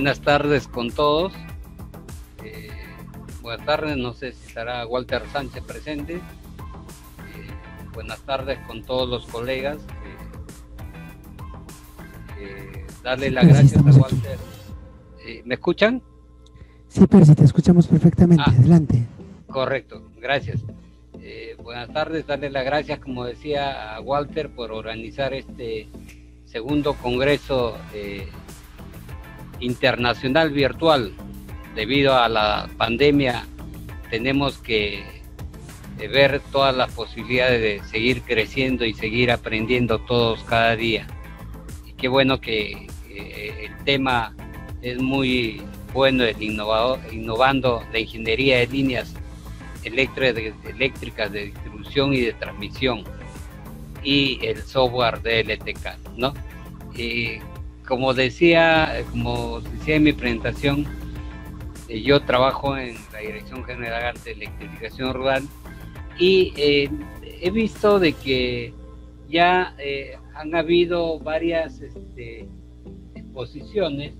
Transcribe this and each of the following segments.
buenas tardes con todos. buenas tardes, no sé si estará Walter Sánchez presente. buenas tardes con todos los colegas. darle las gracias a Walter. ¿Me escuchan? Sí, Percy, te escuchamos perfectamente. Ah. Adelante. Correcto, gracias. Eh, buenas tardes, darle las gracias, como decía a Walter, por organizar este segundo Congreso eh, Internacional Virtual. Debido a la pandemia, tenemos que eh, ver todas las posibilidades de seguir creciendo y seguir aprendiendo todos cada día. Qué bueno que el tema es muy bueno el innovador, innovando la ingeniería de líneas eléctricas de distribución y de transmisión y el software de LTK, ¿no? Como decía, como decía en mi presentación, eh, yo trabajo en la Dirección General de Electrificación Rural y eh, he visto de que ya eh, han habido varias este, exposiciones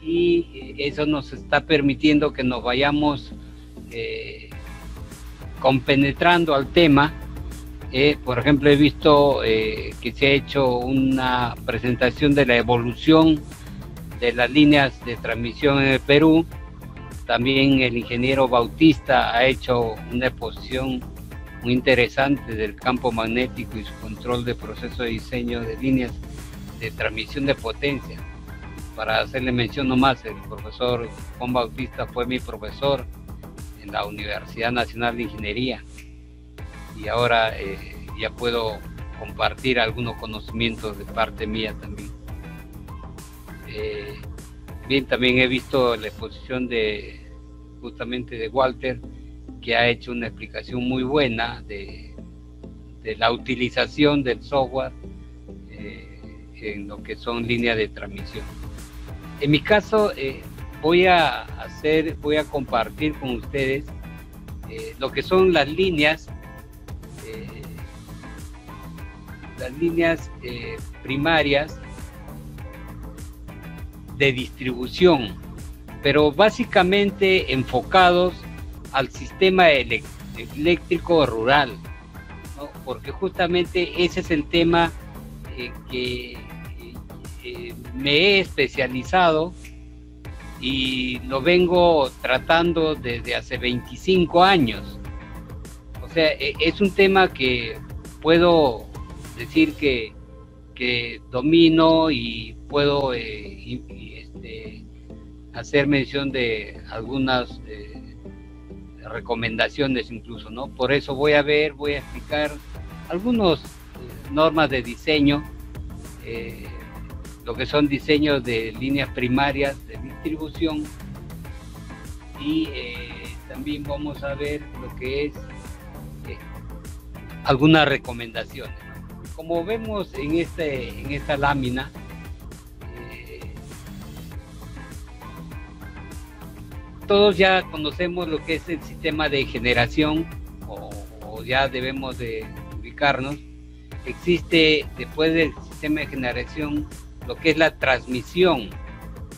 y eso nos está permitiendo que nos vayamos compenetrando al tema. Eh, por ejemplo, he visto eh, que se ha hecho una presentación de la evolución de las líneas de transmisión en el Perú. También el ingeniero Bautista ha hecho una exposición muy interesante del campo magnético y su control de proceso de diseño de líneas de transmisión de potencia para hacerle mención nomás, el profesor Juan Bautista fue mi profesor en la Universidad Nacional de Ingeniería y ahora eh, ya puedo compartir algunos conocimientos de parte mía también. Eh, bien, también he visto la exposición de justamente de Walter, que ha hecho una explicación muy buena de, la utilización del software eh, en lo que son líneas de transmisión. En mi caso, eh, voy a hacer, voy a compartir con ustedes lo que son las líneas, las líneas primarias de distribución, pero básicamente enfocados al sistema eléctrico rural, porque justamente ese es el tema que me he especializado y lo vengo tratando desde hace 25 años. O sea, e, es un tema que puedo decir que, domino y puedo eh, este, hacer mención de algunas eh, recomendaciones incluso, ¿no? Por eso voy a ver, voy a explicar algunas eh, normas de diseño lo que son diseños de líneas primarias de distribución y también vamos a ver lo que es algunas recomendaciones. Como vemos en, este, en esta lámina, eh, todos ya conocemos lo que es el sistema de generación o, ya debemos de ubicarnos. Existe después del sistema de generación lo que es la transmisión.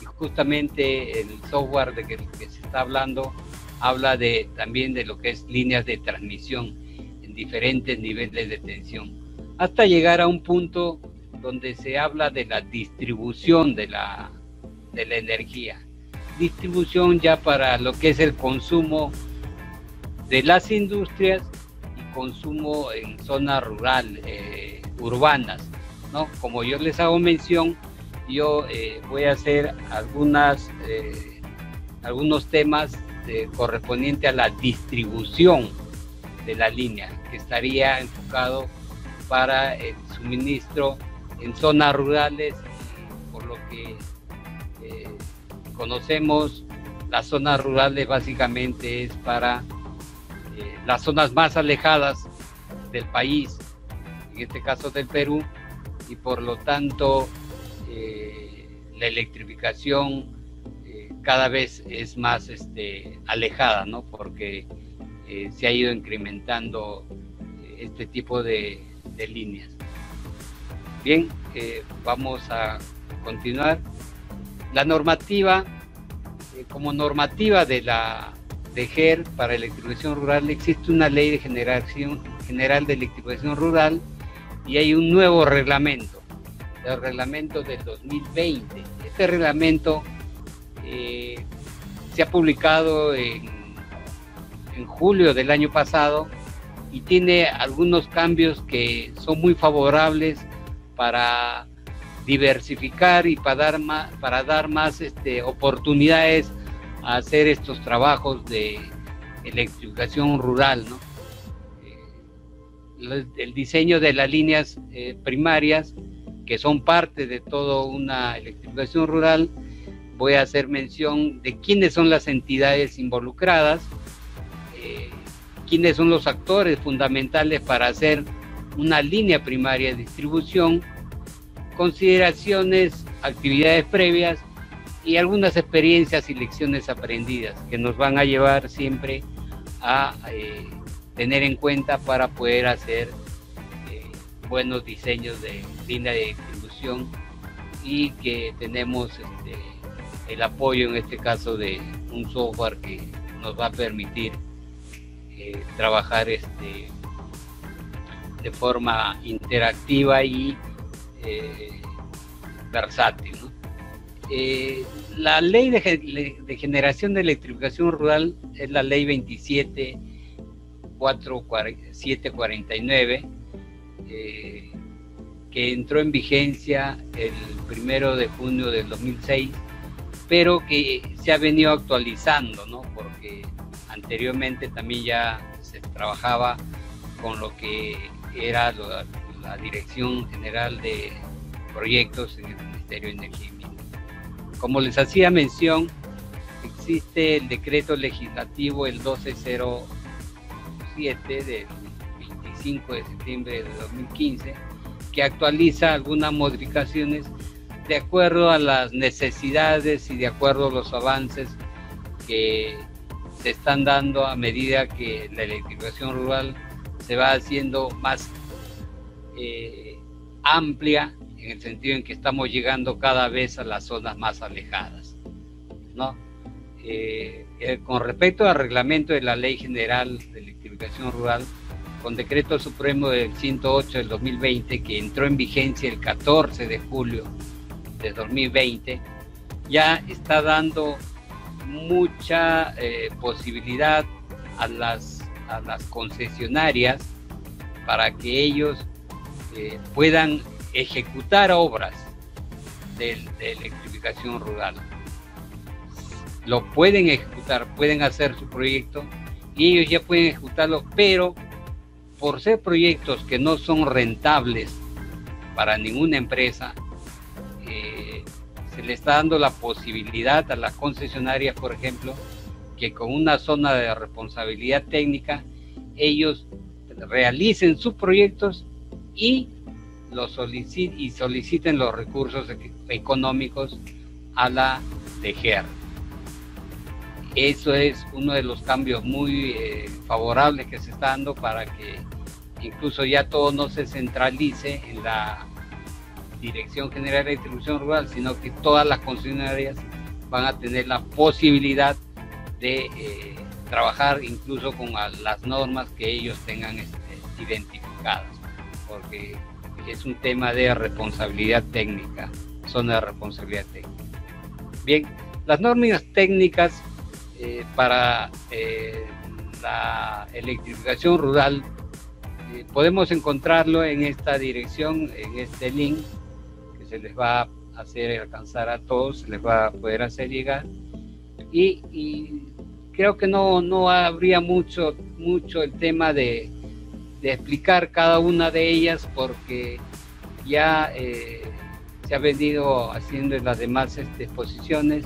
Y justamente el software de que, se está hablando habla de, también de lo que es líneas de transmisión en diferentes niveles de tensión, hasta llegar a un punto donde se habla de la distribución de la, de la energía. Distribución ya para lo que es el consumo de las industrias y consumo en zonas rural, eh, urbanas. Como yo les hago mención, yo eh, voy a hacer algunas, eh, algunos temas correspondientes a la distribución de la línea, que estaría enfocado para el suministro en zonas rurales, por lo que eh, conocemos las zonas rurales básicamente es para las zonas más alejadas del país, en este caso del Perú, y por lo tanto eh, la electrificación eh, cada vez es más este, alejada, ¿no? Porque eh, se ha ido incrementando este tipo de, líneas. Bien, vamos a continuar. la normativa, eh, como normativa de la de GER para electrificación rural, existe una ley de generación general de electrificación rural y hay un nuevo reglamento, el reglamento del 2020. Este reglamento eh, se ha publicado en julio del año pasado y tiene algunos cambios que son muy favorables para diversificar y para dar más, para dar más este, oportunidades a hacer estos trabajos de electrificación rural. ¿no? Eh, el diseño de las líneas eh, primarias, que son parte de toda una electrificación rural, voy a hacer mención de quiénes son las entidades involucradas, quiénes son los actores fundamentales para hacer una línea primaria de distribución, consideraciones, actividades previas y algunas experiencias y lecciones aprendidas que nos van a llevar siempre a eh, tener en cuenta para poder hacer eh, buenos diseños de línea de distribución y que tenemos este, el apoyo en este caso de un software que nos va a permitir eh, trabajar este, de forma interactiva y eh, versátil. Eh, la ley de, generación de electrificación rural es la ley 27449 eh, que entró en vigencia el primero de junio del 2006 pero que se ha venido actualizando, ¿no? Porque anteriormente también ya se trabajaba con lo que era la, Dirección General de Proyectos en el Ministerio de Energía y Minas. Como les hacía mención, existe el decreto legislativo el 1207 del 25 de septiembre de 2015 que actualiza algunas modificaciones de acuerdo a las necesidades y de acuerdo a los avances que se están dando a medida que la electrificación rural se va haciendo más eh, amplia en el sentido en que estamos llegando cada vez a las zonas más alejadas. ¿no? Eh, eh, con respecto al reglamento de la Ley General de Electrificación Rural, con decreto supremo del 108 del 2020 que entró en vigencia el 14 de julio de 2020, ya está dando mucha eh, posibilidad a las, a las concesionarias para que ellos eh, puedan ejecutar obras de, de, electrificación rural. Lo pueden ejecutar, pueden hacer su proyecto y ellos ya pueden ejecutarlo, pero por ser proyectos que no son rentables para ninguna empresa, se le está dando la posibilidad a las concesionarias, por ejemplo, que con una zona de responsabilidad técnica, ellos realicen sus proyectos y, los y soliciten los recursos económicos a la DGR. Eso es uno de los cambios muy eh, favorables que se está dando para que incluso ya todo no se centralice en la Dirección General de Distribución Rural, sino que todas las concesionarias van a tener la posibilidad de eh, trabajar incluso con las normas que ellos tengan este, identificadas, porque es un tema de responsabilidad técnica, zona de responsabilidad técnica. Bien, las normas técnicas eh, para eh, la electrificación rural podemos encontrarlo en esta dirección, en este link se les va a hacer alcanzar a todos, se les va a poder hacer llegar. Y, creo que no, no habría mucho, mucho el tema de, explicar cada una de ellas porque ya eh, se ha venido haciendo en las demás este, exposiciones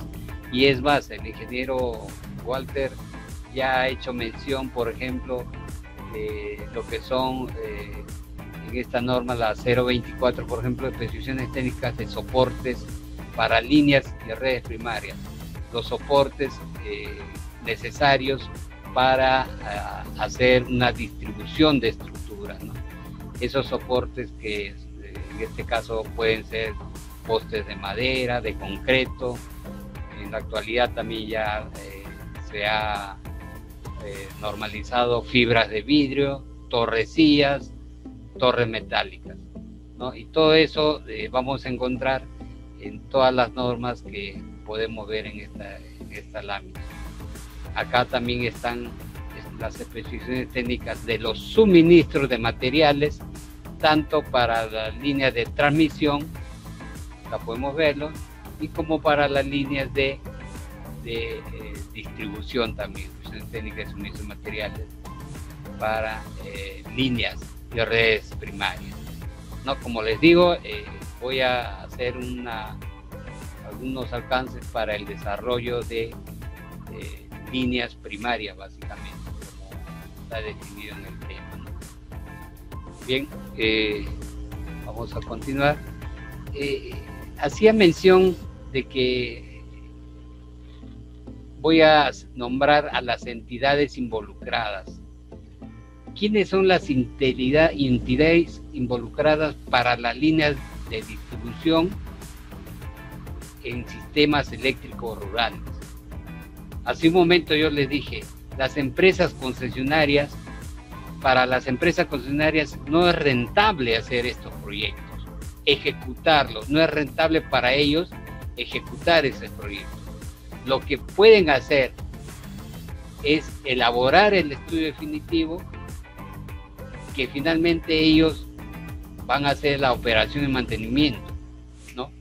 y es más, el ingeniero Walter ya ha hecho mención, por ejemplo, de lo que son eh, esta norma, la 024, por ejemplo, especificaciones técnicas de soportes para líneas de redes primarias, los soportes eh, necesarios para ah, hacer una distribución de estructuras. Esos soportes que eh, en este caso pueden ser postes de madera, de concreto, en la actualidad también ya eh, se ha normalizado fibras de vidrio, torrecillas, torres metálicas. Y todo eso vamos a encontrar en todas las normas que podemos ver en esta, esta lámina. Acá también están las especificaciones técnicas de los suministros de materiales, tanto para las líneas de transmisión, acá podemos verlo, y como para las líneas de, de eh, distribución también, técnicas de suministros de materiales para eh, líneas y redes primarias. ¿no? Como les digo, eh, voy a hacer una, algunos alcances para el desarrollo de líneas primarias, básicamente, como está definido en el tema. Bien, eh, vamos a continuar. Eh, hacía mención de que voy a nombrar a las entidades involucradas. ¿Quiénes son las entidades involucradas para las líneas de distribución en sistemas eléctricos rurales? Hace un momento yo les dije, las empresas concesionarias, para las empresas concesionarias no es rentable hacer estos proyectos, ejecutarlos, no es rentable para ellos ejecutar ese proyecto. Lo que pueden hacer es elaborar el estudio definitivo que finalmente ellos van a hacer la operación de mantenimiento, ¿no?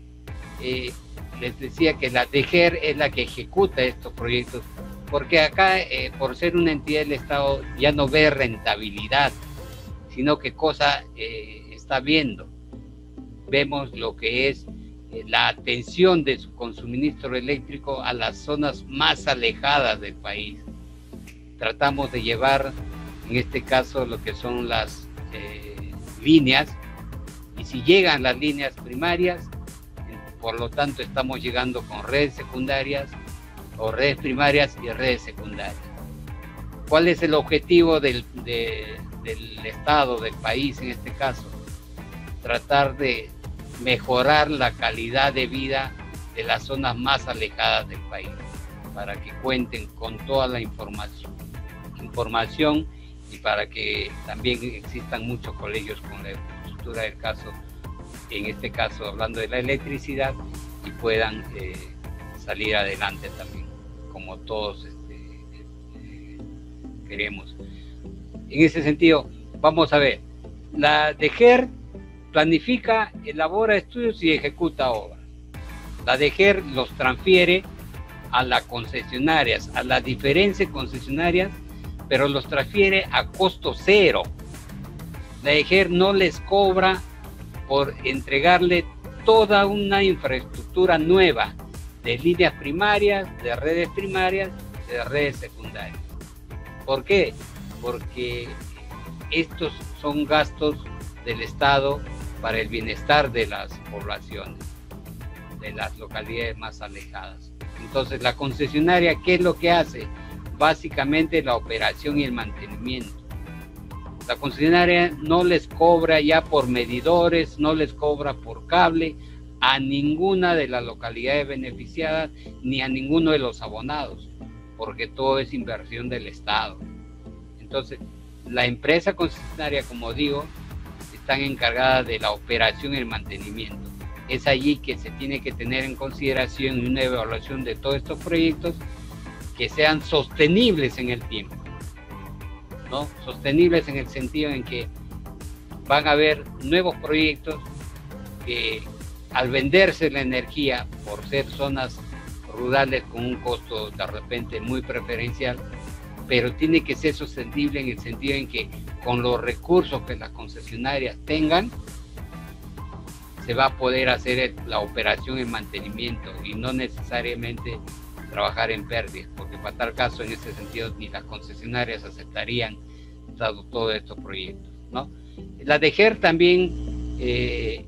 Eh, les decía que la DGER es la que ejecuta estos proyectos, porque acá, eh, por ser una entidad del Estado, ya no ve rentabilidad, sino que cosa eh, está viendo. Vemos lo que es la atención de su, con suministro eléctrico a las zonas más alejadas del país. Tratamos de llevar, en este caso, lo que son las líneas, y si llegan las líneas primarias, por lo tanto, estamos llegando con redes secundarias o redes primarias y redes secundarias. ¿Cuál es el objetivo del, del Estado, del país en este caso? Tratar de mejorar la calidad de vida de las zonas más alejadas del país, para que cuenten con toda la información, información y para que también existan muchos colegios con la estructura del caso en este caso hablando de la electricidad, y puedan eh, salir adelante también, como todos este, este, queremos. En ese sentido, vamos a ver, la DEGER planifica, elabora estudios y ejecuta obras. La DEGER los transfiere a las concesionarias, a las diferentes concesionarias, pero los transfiere a costo cero. La DEGER no les cobra por entregarle toda una infraestructura nueva de líneas primarias, de redes primarias, de redes secundarias. ¿Por qué? Porque estos son gastos del Estado para el bienestar de las poblaciones, de las localidades más alejadas. Entonces, la concesionaria, ¿qué es lo que hace? Básicamente la operación y el mantenimiento la concesionaria no les cobra ya por medidores, no les cobra por cable a ninguna de las localidades beneficiadas ni a ninguno de los abonados, porque todo es inversión del Estado. Entonces, la empresa concesionaria, como digo, están encargadas de la operación y el mantenimiento. Es allí que se tiene que tener en consideración una evaluación de todos estos proyectos que sean sostenibles en el tiempo sostenibles en el sentido en que van a haber nuevos proyectos que al venderse la energía por ser zonas rurales con un costo de repente muy preferencial, pero tiene que ser sostenible en el sentido en que con los recursos que las concesionarias tengan, se va a poder hacer la operación y mantenimiento y no necesariamente trabajar en pérdidas, porque para tal caso en ese sentido ni las concesionarias aceptarían dado todos estos proyectos. ¿no? La DEGER también eh,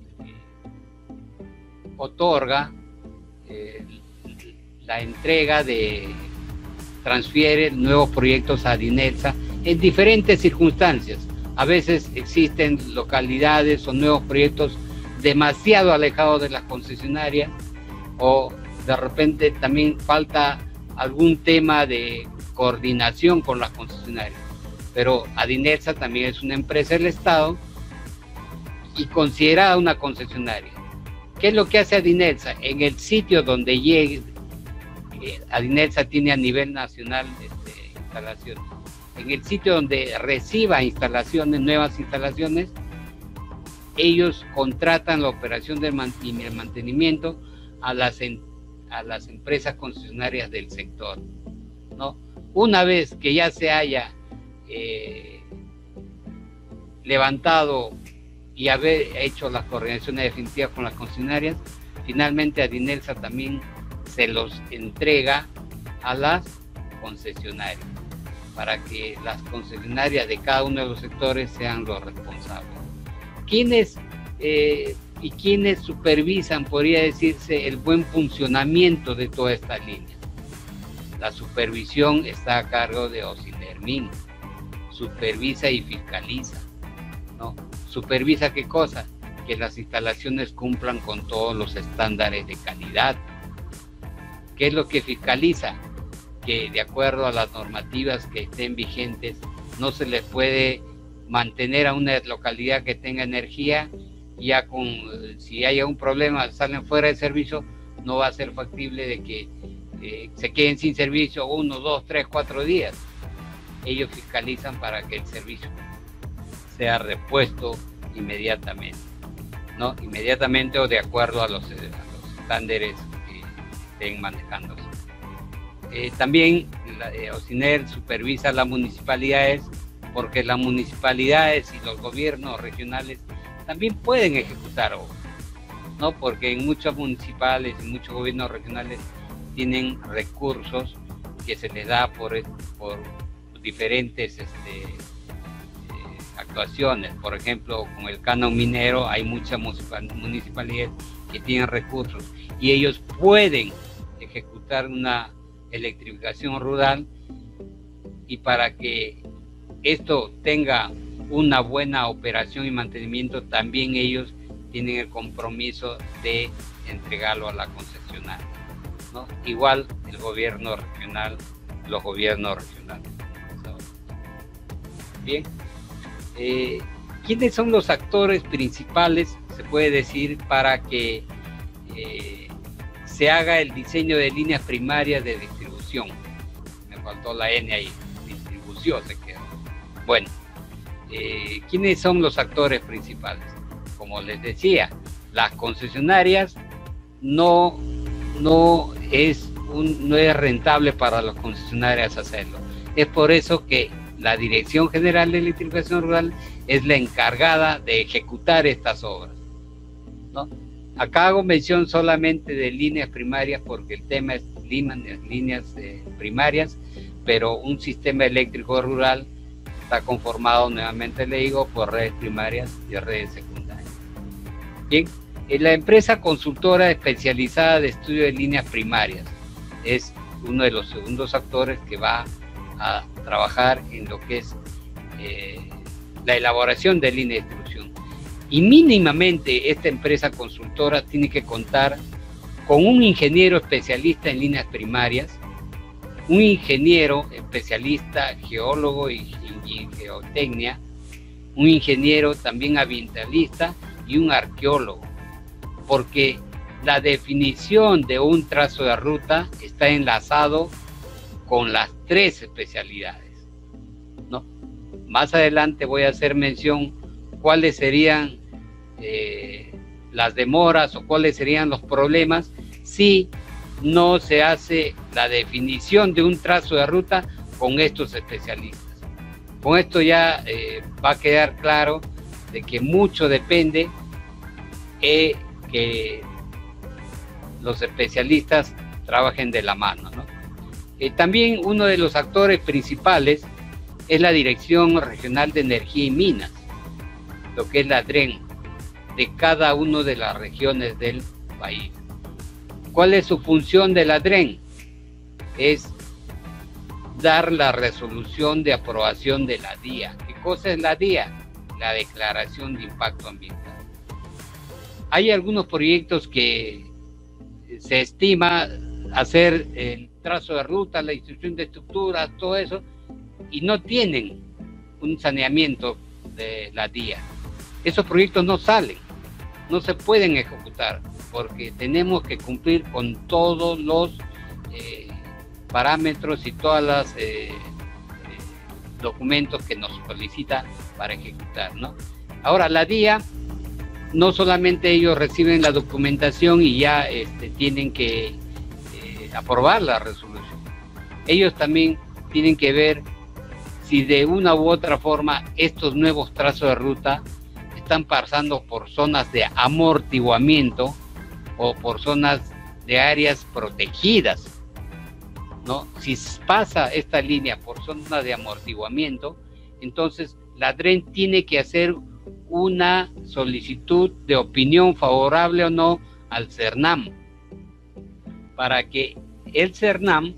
otorga eh, la entrega de, transfiere nuevos proyectos a DINELSA en diferentes circunstancias. A veces existen localidades o nuevos proyectos demasiado alejados de las concesionarias o de repente también falta algún tema de coordinación con las concesionarias. Pero Adinelsa también es una empresa del Estado y considerada una concesionaria. ¿Qué es lo que hace Adinelsa? En el sitio donde llegue, eh, Adinelsa tiene a nivel nacional este, instalaciones. En el sitio donde reciba instalaciones, nuevas instalaciones, ellos contratan la operación del mantenimiento a las, a las empresas concesionarias del sector. ¿no? Una vez que ya se haya eh, levantado y haber hecho las coordinaciones definitivas con las concesionarias, finalmente Adinelsa también se los entrega a las concesionarias para que las concesionarias de cada uno de los sectores sean los responsables. ¿Quiénes eh, y quiénes supervisan, podría decirse, el buen funcionamiento de toda esta línea? La supervisión está a cargo de Osinermin, supervisa y fiscaliza. ¿no? ¿Supervisa qué cosa? Que las instalaciones cumplan con todos los estándares de calidad. ¿Qué es lo que fiscaliza? Que de acuerdo a las normativas que estén vigentes, no se les puede mantener a una localidad que tenga energía, ya con, si hay un problema, salen fuera de servicio, no va a ser factible de que eh, se queden sin servicio uno, dos, tres, cuatro días. Ellos fiscalizan para que el servicio sea repuesto inmediatamente, ¿no? Inmediatamente o de acuerdo a los, estándares que estén manejándose. Eh, también la, eh, OCINER supervisa las municipalidades porque las municipalidades y los gobiernos regionales también pueden ejecutar obras, ¿no? Porque en muchos municipales y muchos gobiernos regionales tienen recursos que se les da por, por diferentes este, eh, actuaciones. Por ejemplo, con el canon minero hay muchas municipalidades que tienen recursos y ellos pueden ejecutar una electrificación rural y para que esto tenga una buena operación y mantenimiento, también ellos tienen el compromiso de entregarlo a la concesionaria. Igual el gobierno regional, los gobiernos regionales. Bien, eh, ¿quiénes son los actores principales, se puede decir, para que eh, se haga el diseño de líneas primarias de distribución? Me faltó la N ahí, distribución se queda. Bueno, eh, ¿quiénes son los actores principales? Como les decía, las concesionarias no, no, es un, no es rentable para los concesionarios hacerlo. Es por eso que la Dirección General de Electrificación Rural es la encargada de ejecutar estas obras. ¿no? Acá hago mención solamente de líneas primarias porque el tema es líneas eh, primarias, pero un sistema eléctrico rural está conformado, nuevamente le digo, por redes primarias y redes secundarias. Bien, la empresa consultora especializada de estudio de líneas primarias es uno de los segundos actores que va a trabajar en lo que es eh, la elaboración de línea de distribución. Y mínimamente esta empresa consultora tiene que contar con un ingeniero especialista en líneas primarias, un ingeniero especialista, geólogo y, geotecnia, un ingeniero también ambientalista y un arqueólogo, porque la definición de un trazo de ruta está enlazado con las tres especialidades. ¿no? Más adelante voy a hacer mención cuáles serían eh, las demoras o cuáles serían los problemas si no se hace la definición de un trazo de ruta con estos especialistas. Con esto ya eh, va a quedar claro de que mucho depende de que los especialistas trabajen de la mano. Eh, también uno de los actores principales es la Dirección Regional de Energía y Minas, lo que es la DREN, de cada una de las regiones del país. ¿Cuál es su función de la DREN? Es dar la resolución de aprobación de la DIA. ¿Qué cosa es la DIA? La Declaración de Impacto Ambiental. Hay algunos proyectos que se estima hacer el trazo de ruta, la instrucción de estructuras, todo eso, y no tienen un saneamiento de la DIA. Esos proyectos no salen, no se pueden ejecutar, porque tenemos que cumplir con todos los eh, parámetros y todos los eh, eh, documentos que nos solicita para ejecutar. ¿no? Ahora, la DIA, no solamente ellos reciben la documentación y ya este, tienen que aprobar la resolución, ellos también tienen que ver si de una u otra forma estos nuevos trazos de ruta están pasando por zonas de amortiguamiento o por zonas de áreas protegidas. ¿no? Si pasa esta línea por zona de amortiguamiento, entonces la DREN tiene que hacer una solicitud de opinión favorable o no al CERNAM para que el CERNAM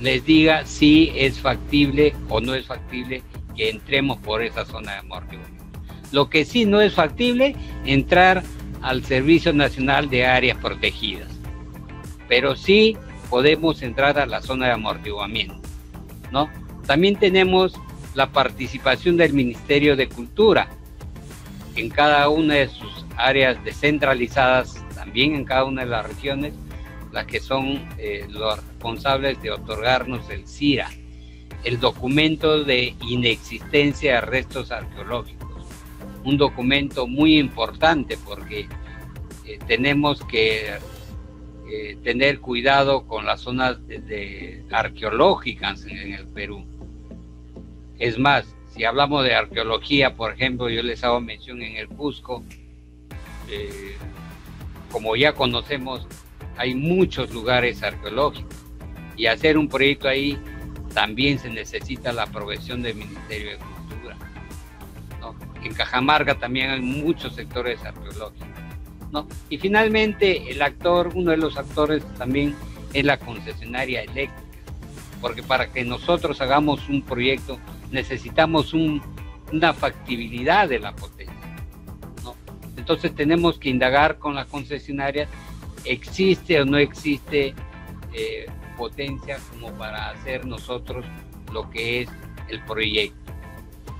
les diga si es factible o no es factible que entremos por esa zona de amortiguamiento. Lo que sí no es factible, entrar al Servicio Nacional de Áreas Protegidas. Pero sí podemos entrar a la zona de amortiguamiento, ¿no? También tenemos la participación del Ministerio de Cultura en cada una de sus áreas descentralizadas, también en cada una de las regiones, las que son eh, los responsables de otorgarnos el CIRA, el documento de inexistencia de restos arqueológicos. Un documento muy importante porque eh, tenemos que eh, tener cuidado con las zonas arqueológicas en, el Perú. Es más, si hablamos de arqueología, por ejemplo, yo les hago mención en el Cusco, como ya conocemos hay muchos lugares arqueológicos y hacer un proyecto ahí también se necesita la aprobación del Ministerio de Cultura. En Cajamarca también hay muchos sectores arqueológicos. ¿no? Y finalmente el actor, uno de los actores también es la concesionaria eléctrica, porque para que nosotros hagamos un proyecto necesitamos una factibilidad de la potencia. ¿no? Entonces tenemos que indagar con las concesionarias existe o no existe eh, potencia como para hacer nosotros lo que es el proyecto.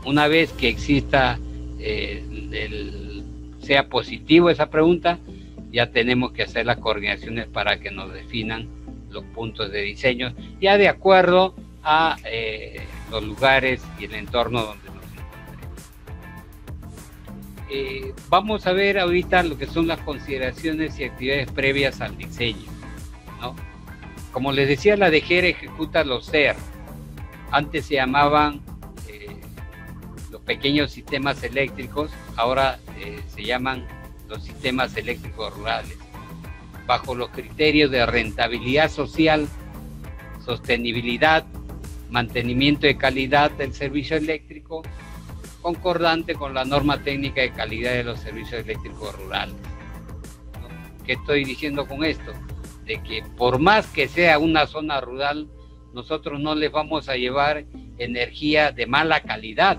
Una vez que exista, eh, sea positivo esa pregunta, ya tenemos que hacer las coordinaciones para que nos definan los puntos de diseño, ya de acuerdo a eh, los lugares y el entorno donde eh, vamos a ver ahorita lo que son las consideraciones y actividades previas al diseño. Como les decía, la DGR ejecuta los SER. Antes se llamaban pequeños sistemas eléctricos, ahora eh, se llaman los sistemas eléctricos rurales, bajo los criterios de rentabilidad social, sostenibilidad, mantenimiento de calidad del servicio eléctrico concordante con la norma técnica de calidad de los servicios eléctricos rurales. ¿Qué estoy diciendo con esto? De que por más que sea una zona rural, nosotros no les vamos a llevar energía de mala calidad.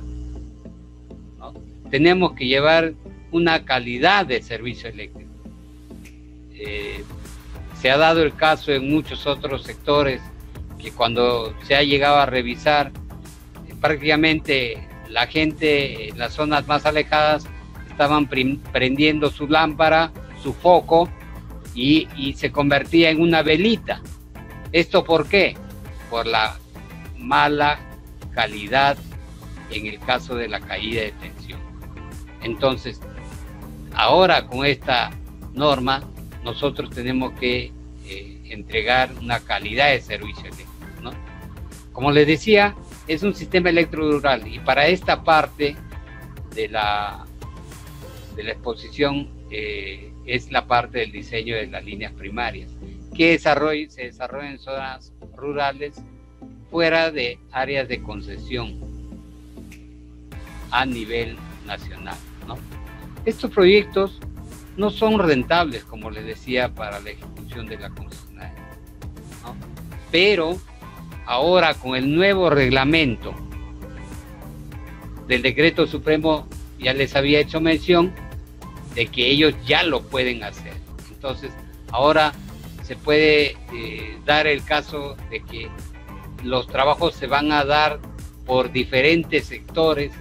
Tenemos que llevar una calidad de servicio eléctrico. Eh, se ha dado el caso en muchos otros sectores que cuando se ha llegado a revisar, eh, prácticamente la gente en las zonas más alejadas estaban prendiendo su lámpara, su foco y, se convertía en una velita. ¿Esto por qué? Por la mala calidad en el caso de la caída de tensión. Entonces, ahora con esta norma, nosotros tenemos que eh, entregar una calidad de servicio eléctrico. Como les decía, es un sistema electrodural y para esta parte de la, exposición eh, es la parte del diseño de las líneas primarias, que se desarrolla en zonas rurales fuera de áreas de concesión a nivel nacional. Estos proyectos no son rentables, como les decía, para la ejecución de la concesionaria, pero ahora con el nuevo reglamento del decreto supremo, ya les había hecho mención de que ellos ya lo pueden hacer. Entonces, ahora se puede eh, dar el caso de que los trabajos se van a dar por diferentes sectores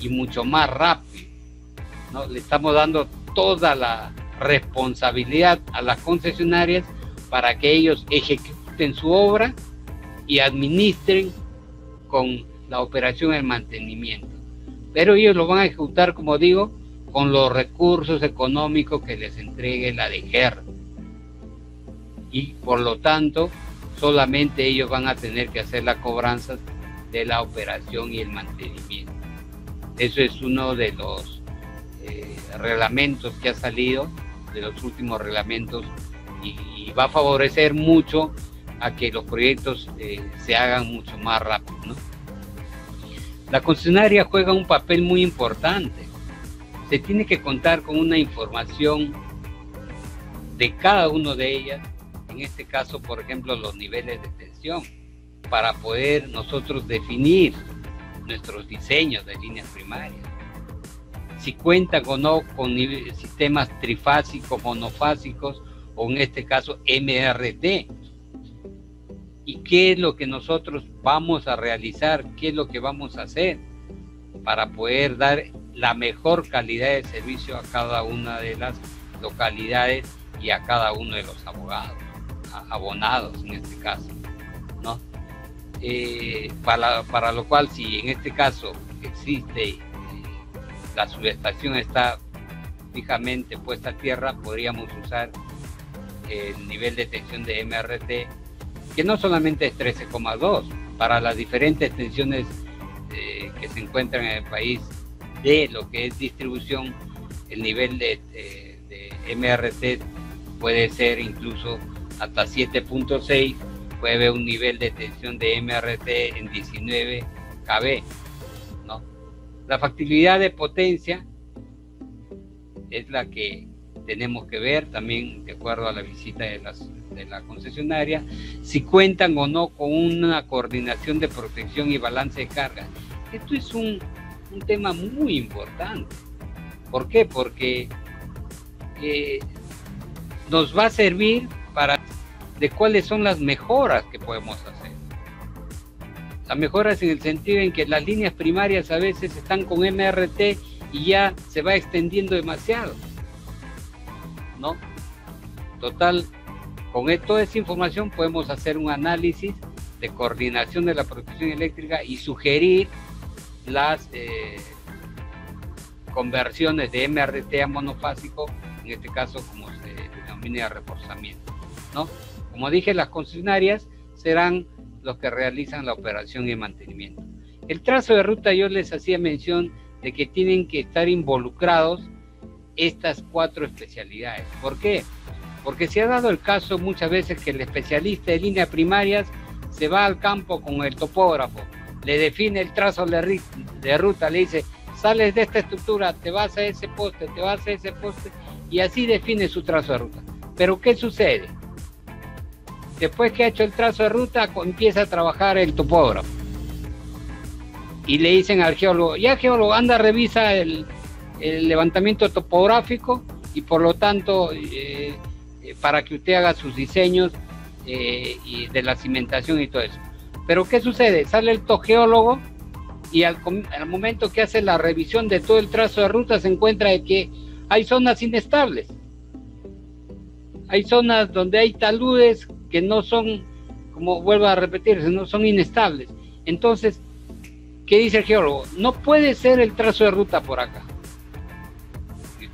y mucho más rápido. Le estamos dando toda la responsabilidad a las concesionarias para que ellos ejecuten su obra y administren con la operación el mantenimiento. Pero ellos lo van a ejecutar, como digo, con los recursos económicos que les entregue la DGER. Y por lo tanto, solamente ellos van a tener que hacer la cobranza de la operación y el mantenimiento. Eso es uno de los eh, reglamentos que ha salido, de los últimos reglamentos, y, va a favorecer mucho a que los proyectos eh, se hagan mucho más rápido. La concesionaria juega un papel muy importante. Se tiene que contar con una información de cada uno de ellas, en este caso, por ejemplo, los niveles de tensión, para poder nosotros definir nuestros diseños de líneas primarias. Si cuentan o no con sistemas trifásicos, monofásicos o en este caso MRT. ¿Y qué es lo que nosotros vamos a realizar? ¿Qué es lo que vamos a hacer para poder dar la mejor calidad de servicio a cada una de las localidades y a cada uno de los abogados, abonados en este caso? ¿no? Eh, para, para, lo cual si en este caso existe la subestación está fijamente puesta a tierra, podríamos usar el nivel de tensión de MRT, que no solamente es 13,2, para las diferentes tensiones eh, que se encuentran en el país de lo que es distribución, el nivel de, de MRT puede ser incluso hasta 7.6 puede haber un nivel de tensión de MRT en 19 kb. La factibilidad de potencia es la que tenemos que ver también de acuerdo a la visita de, las, de la concesionaria, si cuentan o no con una coordinación de protección y balance de carga. Esto es un, un tema muy importante. ¿Por qué? Porque eh, nos va a servir para de cuáles son las mejoras que podemos hacer. Las mejoras en el sentido en que las líneas primarias a veces están con MRT y ya se va extendiendo demasiado. ¿No? Total, con e-, toda esa información podemos hacer un análisis de coordinación de la producción eléctrica y sugerir las eh, conversiones de MRT a monofásico, en este caso como se denomina reforzamiento, ¿no? Como dije, las concesionarias serán los que realizan la operación y mantenimiento. El trazo de ruta yo les hacía mención de que tienen que estar involucrados estas cuatro especialidades. ¿Por qué? Porque se ha dado el caso muchas veces que el especialista de líneas primarias se va al campo con el topógrafo, le define el trazo de ruta, le dice, sales de esta estructura, te vas a ese poste, te vas a ese poste, y así define su trazo de ruta. Pero ¿qué sucede? Después que ha hecho el trazo de ruta, empieza a trabajar el topógrafo. Y le dicen al geólogo, ya geólogo, anda, revisa el, levantamiento topográfico y por lo tanto, eh, eh, para que usted haga sus diseños eh, de la cimentación y todo eso. Pero ¿qué sucede? Sale el geólogo y al, al, momento que hace la revisión de todo el trazo de ruta se encuentra de que hay zonas inestables. Hay zonas donde hay taludes que no son, como vuelvo a repetirse, no son inestables. Entonces, ¿qué dice el geólogo? No puede ser el trazo de ruta por acá.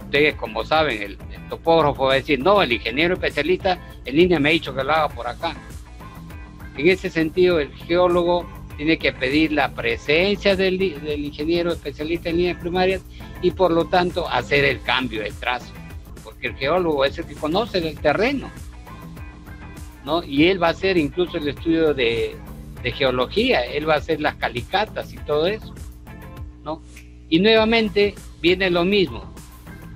Ustedes, como saben, el, topógrafo va a decir, no, el ingeniero especialista en línea me ha dicho que lo haga por acá. En ese sentido, el geólogo tiene que pedir la presencia del, del, ingeniero especialista en líneas primarias y por lo tanto hacer el cambio de trazo, porque el geólogo es el que conoce el terreno. Y él va a hacer incluso el estudio de, geología, él va a hacer las calicatas y todo eso, ¿no? Y nuevamente viene lo mismo.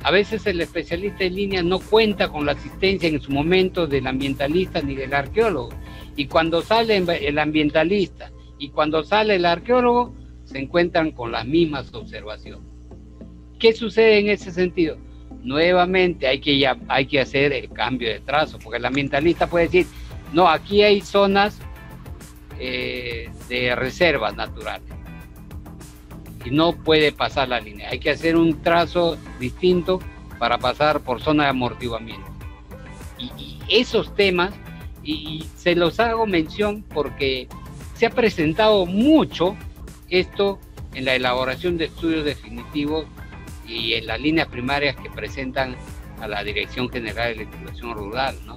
A veces el especialista en línea no cuenta con la asistencia en su momento del ambientalista ni del arqueólogo. Y cuando sale el ambientalista y cuando sale el arqueólogo, se encuentran con las mismas observaciones. ¿Qué sucede en ese sentido? nuevamente hay que, ya, hay que hacer el cambio de trazo, porque el ambientalista puede decir, no, aquí hay zonas eh, de reservas naturales y no puede pasar la línea. Hay que hacer un trazo distinto para pasar por zona de amortiguamiento. Y, esos temas, y, se los hago mención porque se ha presentado mucho esto en la elaboración de estudios definitivos y en las líneas primarias que presentan a la Dirección General de Legislación Rural, ¿no?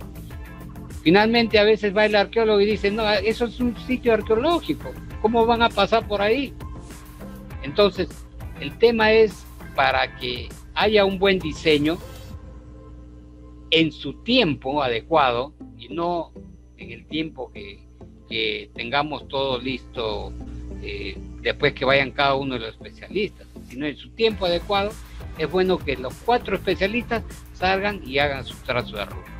Finalmente a veces va el arqueólogo y dice, no, eso es un sitio arqueológico, ¿cómo van a pasar por ahí? Entonces, el tema es para que haya un buen diseño en su tiempo adecuado y no en el tiempo que, tengamos todo listo eh, después que vayan cada uno de los especialistas, sino en su tiempo adecuado, es bueno que los cuatro especialistas salgan y hagan su trazo de ruta.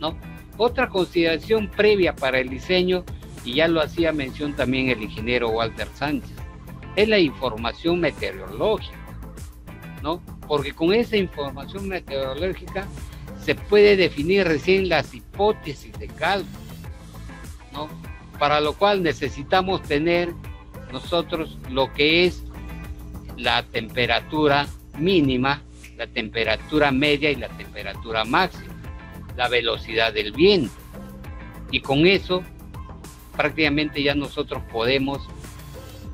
¿no? Otra consideración previa para el diseño, y ya lo hacía mención también el ingeniero Walter Sánchez, es la información meteorológica, ¿no? Porque con esa información meteorológica se puede definir recién las hipótesis de cálculo, ¿no? Para lo cual necesitamos tener nosotros lo que es la temperatura mínima, la temperatura media y la temperatura máxima, la velocidad del viento. Y con eso prácticamente ya nosotros podemos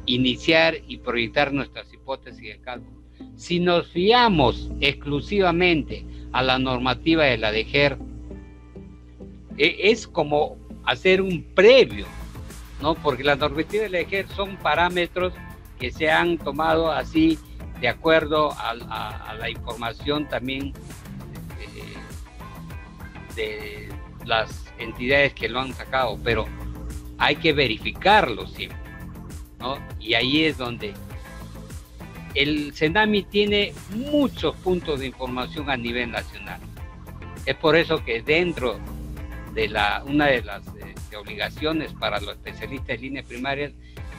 iniciar y proyectar nuestras hipótesis de cálculo. Si nos fiamos exclusivamente a la normativa de la DGER, e, es como hacer un previo, ¿no? Porque la normativa de la DGER son parámetros que se han tomado así de acuerdo a, la información también de, de, las entidades que lo han sacado, pero hay que verificarlo siempre, ¿no? Y ahí es donde el CENAMI tiene muchos puntos de información a nivel nacional. Es por eso que dentro de la, una de las eh, obligaciones para los especialistas de líneas primarias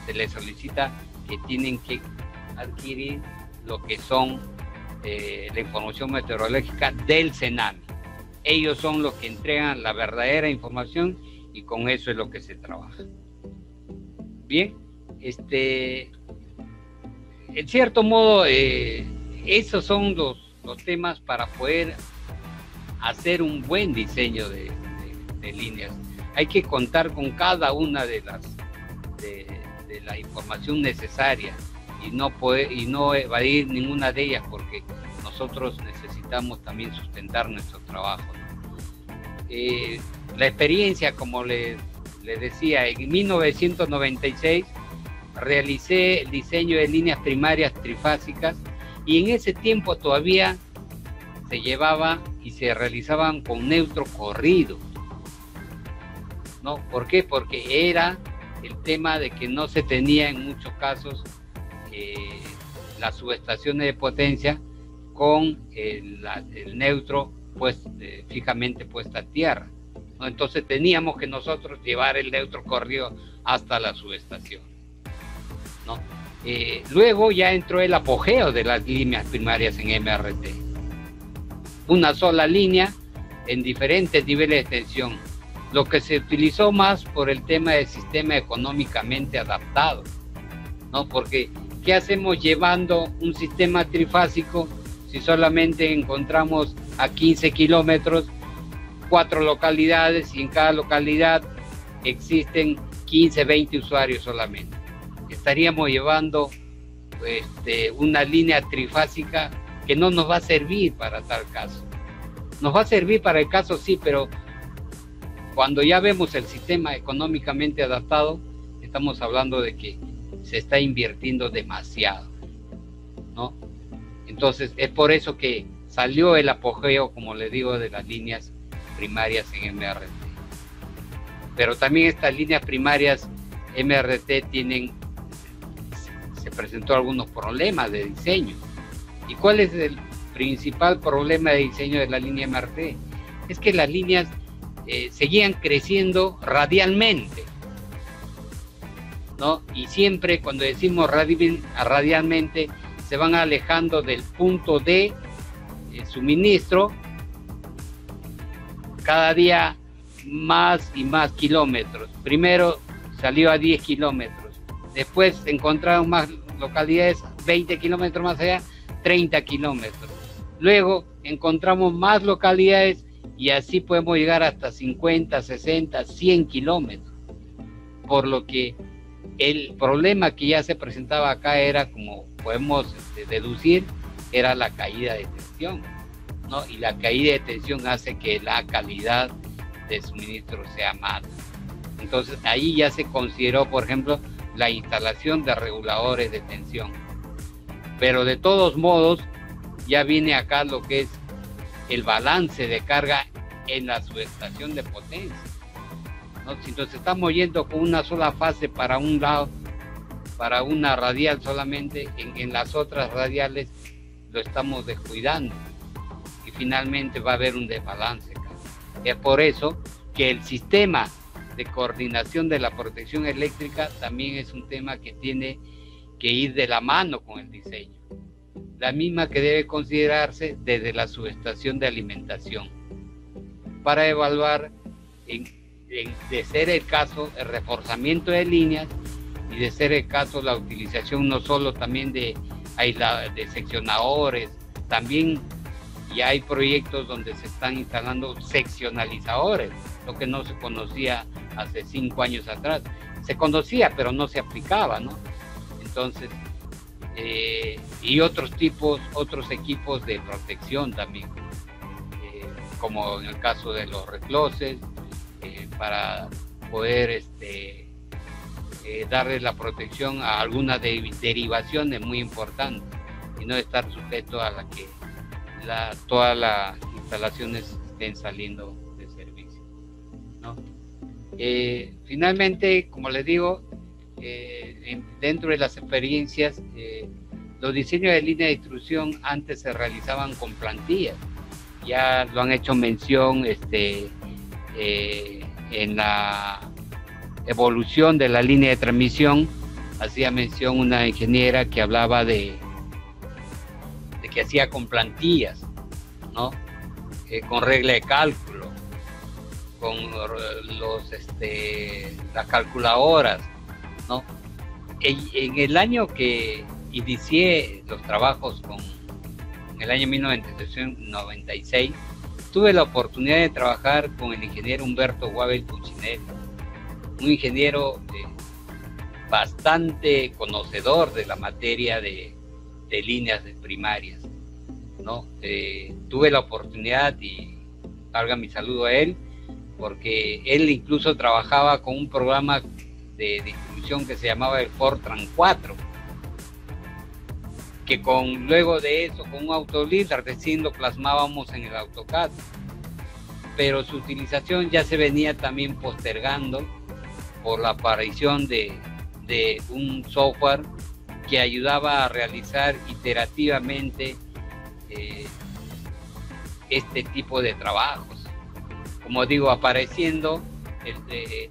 se les solicita que tienen que adquirir lo que son eh, la información meteorológica del CENAMI. Ellos son los que entregan la verdadera información y con eso es lo que se trabaja. Bien, este, en cierto modo, eh, esos son los, los, temas para poder hacer un buen diseño de, líneas. Hay que contar con cada una de las de, la información necesaria y no poder y no evadir ninguna de ellas porque nosotros necesitamos también sustentar nuestro trabajo. Eh, la experiencia, como les, les decía, en 1996 realicé el diseño de líneas primarias trifásicas y en ese tiempo todavía se llevaba y se realizaban con neutro corrido. ¿No? ¿Por qué? Porque era el tema de que no se tenía en muchos casos eh, las subestaciones de potencia con el, neutro pues, eh, fijamente puesta a tierra. Entonces teníamos que nosotros llevar el neutro corrido hasta la subestación. Eh, luego ya entró el apogeo de las líneas primarias en MRT. Una sola línea en diferentes niveles de tensión, lo que se utilizó más por el tema del sistema económicamente adaptado, ¿no? Porque ¿qué hacemos llevando un sistema trifásico si solamente encontramos a 15 kilómetros cuatro localidades y en cada localidad existen 15, 20 usuarios solamente? estaríamos llevando este, una línea trifásica que no nos va a servir para tal caso. Nos va a servir para el caso sí, pero cuando ya vemos el sistema económicamente adaptado, estamos hablando de que se está invirtiendo demasiado, ¿no? Entonces es por eso que salió el apogeo, como le digo, de las líneas primarias en MRT. Pero también estas líneas primarias MRT tienen se presentó algunos problemas de diseño. ¿Y cuál es el principal problema de diseño de la línea MRT? Es que las líneas eh, seguían creciendo radialmente. ¿no? Y siempre cuando decimos radialmente se van alejando del punto D eh, suministro cada día más y más kilómetros. Primero salió a 10 kilómetros, después encontraron más localidades 20 kilómetros más allá, 30 kilómetros. Luego encontramos más localidades y así podemos llegar hasta 50, 60, 100 kilómetros. Por lo que el problema que ya se presentaba acá era, como podemos este, deducir, era la caída de tensión. ¿no? Y la caída de tensión hace que la calidad de suministro sea mala. Entonces ahí ya se consideró, por ejemplo, la instalación de reguladores de tensión. Pero de todos modos, ya viene acá lo que es el balance de carga en la subestación de potencia. Si nos estamos yendo con una sola fase para un lado, para una radial solamente, en, las otras radiales lo estamos descuidando y finalmente va a haber un desbalance. Es por eso que el sistema de coordinación de la protección eléctrica también es un tema que tiene que ir de la mano con el diseño. La misma que debe considerarse desde la subestación de alimentación para evaluar de ser el caso el reforzamiento de líneas y de ser el caso la utilización no solo también de, de seccionadores, también ya hay proyectos donde se están instalando seccionalizadores, lo que no se conocía hace cinco años atrás. Se conocía, pero no se aplicaba, ¿no? Entonces, eh, y otros tipos, otros equipos de protección también, eh, como en el caso de los recloses, eh, para poder este, darle la protección a algunas derivaciones muy importantes y no estar sujeto a la que la, todas las instalaciones estén saliendo de servicio. ¿no? Eh, finalmente, como les digo, eh, dentro de las experiencias, eh, los diseños de línea de instrucción antes se realizaban con plantillas. Ya lo han hecho mención este, en la evolución de la línea de transmisión. Hacía mención una ingeniera que hablaba de, de que hacía con plantillas, ¿no? con regla de cálculo con los este, las calculadoras, ¿no? En, el año que inicié los trabajos con en el año 1996 tuve la oportunidad de trabajar con el ingeniero Humberto Guabel Cuchinelli, un ingeniero eh, bastante conocedor de la materia de, de líneas primarias. ¿no? Eh, tuve la oportunidad y salga mi saludo a él porque él incluso trabajaba con un programa de distribución que se llamaba el Fortran 4, que con luego de eso, con un autolíder recién lo plasmábamos en el AutoCAD, pero su utilización ya se venía también postergando por la aparición de, de un software que ayudaba a realizar iterativamente eh, este tipo de trabajos como digo, apareciendo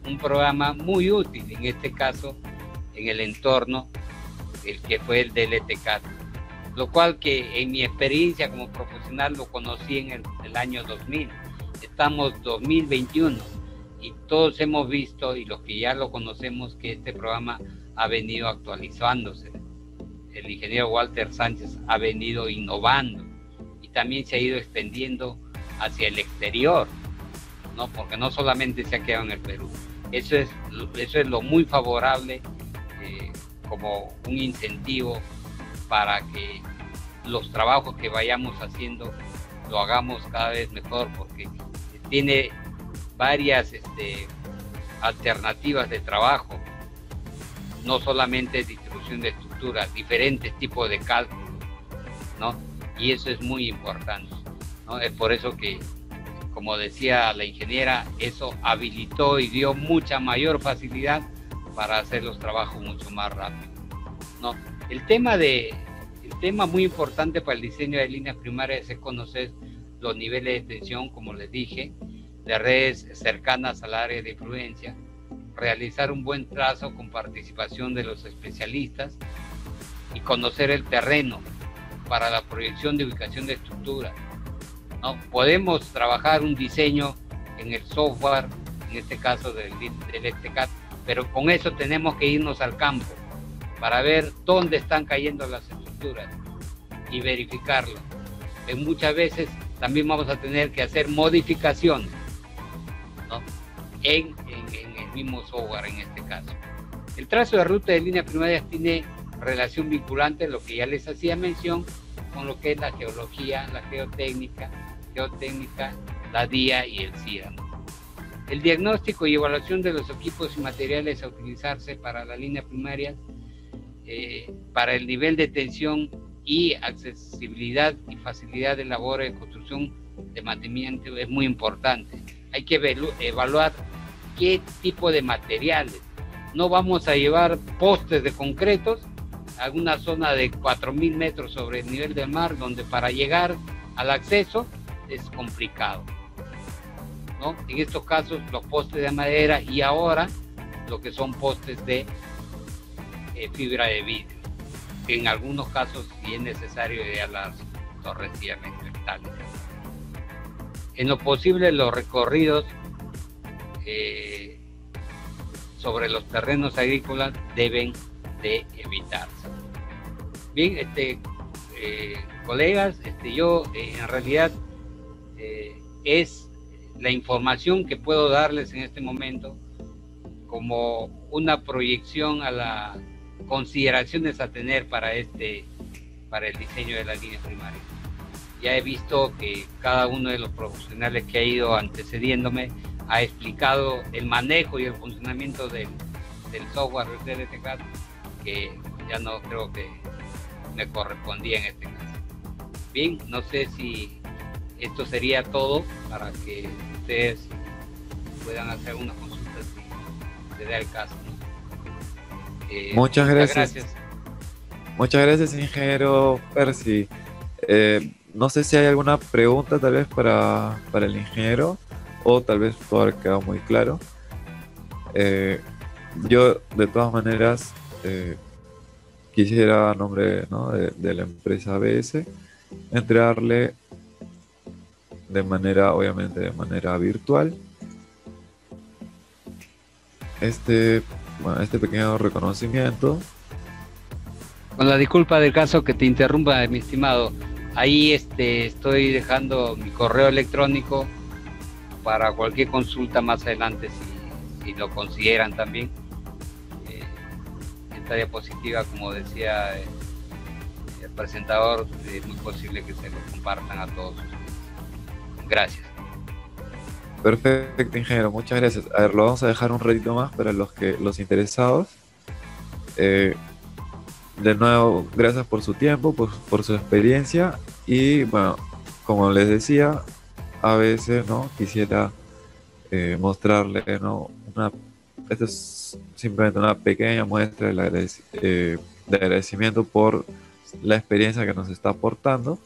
un programa muy útil, en este caso, en el entorno, el que fue el del ETCAT. Lo cual que en mi experiencia como profesional lo conocí en el, el año 2000. Estamos 2021 y todos hemos visto, y los que ya lo conocemos, que este programa ha venido actualizándose. El ingeniero Walter Sánchez ha venido innovando y también se ha ido extendiendo hacia el exterior porque no solamente se ha quedado en el Perú. Eso es, eso es lo muy favorable eh, como un incentivo para que los trabajos que vayamos haciendo lo hagamos cada vez mejor, porque tiene varias este, alternativas de trabajo, no solamente distribución de estructuras, diferentes tipos de cálculos, ¿no? Y eso es muy importante, ¿no? Es por eso que como decía la ingeniera, eso habilitó y dio mucha mayor facilidad para hacer los trabajos mucho más rápido. ¿no? El tema de el tema muy importante para el diseño de líneas primarias es conocer los niveles de tensión, como les dije, de redes cercanas al área de influencia, realizar un buen trazo con participación de los especialistas y conocer el terreno para la proyección de ubicación de estructuras ¿no? Podemos trabajar un diseño en el software, en este caso del, del STCAT, pero con eso tenemos que irnos al campo para ver dónde están cayendo las estructuras y verificarlo. En muchas veces también vamos a tener que hacer modificaciones en, el mismo software en este caso. El trazo de ruta de líneas primarias tiene relación vinculante, lo que ya les hacía mención, con lo que es la geología, la geotécnica, geotécnica, la DIA y el CIDA. El diagnóstico y evaluación de los equipos y materiales a utilizarse para la línea primaria, eh, para el nivel de tensión y accesibilidad y facilidad de labor de construcción de mantenimiento es muy importante. Hay que evaluar qué tipo de materiales. No vamos a llevar postes de concretos a una zona de 4.000 metros sobre el nivel del mar, donde para llegar al acceso es complicado. En estos casos los postes de madera y ahora lo que son postes de eh, fibra de vidrio en algunos casos sí es necesario a las torres metálicas. En lo posible los recorridos eh, sobre los terrenos agrícolas deben de evitarse. Bien, este, eh, colegas, este, yo eh, en realidad es la información que puedo darles en este momento como una proyección a la consideraciones a tener para este para el diseño de las líneas primarias. Ya he visto que cada uno de los profesionales que ha ido antecediéndome ha explicado el manejo y el funcionamiento del, del software del DLTCAD, que ya no creo que me correspondía en este caso. Bien, no sé si esto sería todo para que ustedes puedan hacer una consulta si se da el caso. Eh, muchas, gracias. Muchas gracias, ingeniero Percy. Eh, no sé si hay alguna pregunta tal vez para, el ingeniero o tal vez todo ha quedado muy claro. Eh, yo de todas maneras quisiera a nombre de, de, la empresa ABS entregarle de manera, obviamente de manera virtual, este bueno, este pequeño reconocimiento. Con la disculpa del caso que te interrumpa, mi estimado, ahí este, estoy dejando mi correo electrónico para cualquier consulta más adelante, si, lo consideran también. Eh, esta diapositiva, como decía eh, el presentador, es muy posible que se lo compartan a todos. Gracias. Perfecto, ingeniero, muchas gracias. A ver, lo vamos a dejar un ratito más para los que los interesados. Eh, de nuevo, gracias por su tiempo, por, su experiencia y bueno, como les decía, a veces no quisiera eh, mostrarle, ¿no? Una, esta es simplemente una pequeña muestra de, eh, de agradecimiento por la experiencia que nos está aportando.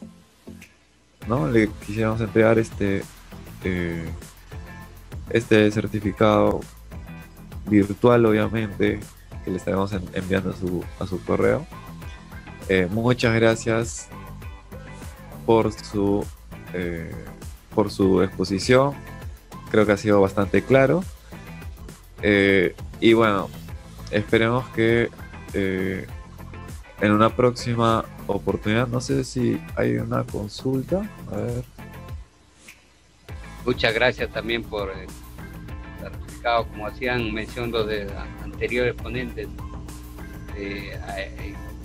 ¿no? Le quisiéramos entregar este este certificado virtual, obviamente, que le estaremos enviando a su, a su correo. Eh, muchas gracias por su, eh, por su exposición. Creo que ha sido bastante claro. Eh, y bueno, esperemos que en una próxima oportunidad, no sé si hay una consulta. A ver. Muchas gracias también por como hacían mención los anteriores ponentes, eh,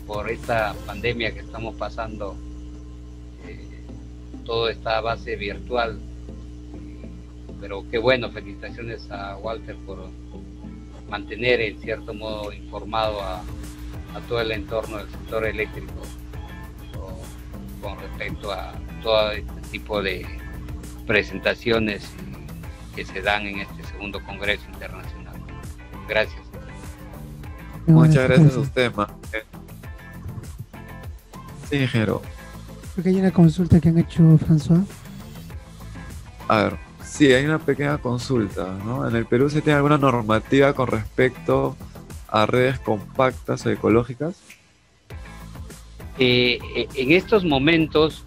por esta pandemia que estamos pasando, eh, todo está a base virtual. Pero qué bueno, felicitaciones a Walter por mantener en cierto modo informado a, todo el entorno del sector eléctrico con respecto a todo este tipo de presentaciones que se dan en este segundo Congreso Internacional. Gracias. Muchas gracias a usted, ma. Sí, Jero. Creo que hay una consulta que han hecho François. A ver, sí, hay una pequeña consulta, ¿no? En el Perú se tiene alguna normativa con respecto a redes compactas o ecológicas. Eh, eh, en estos momentos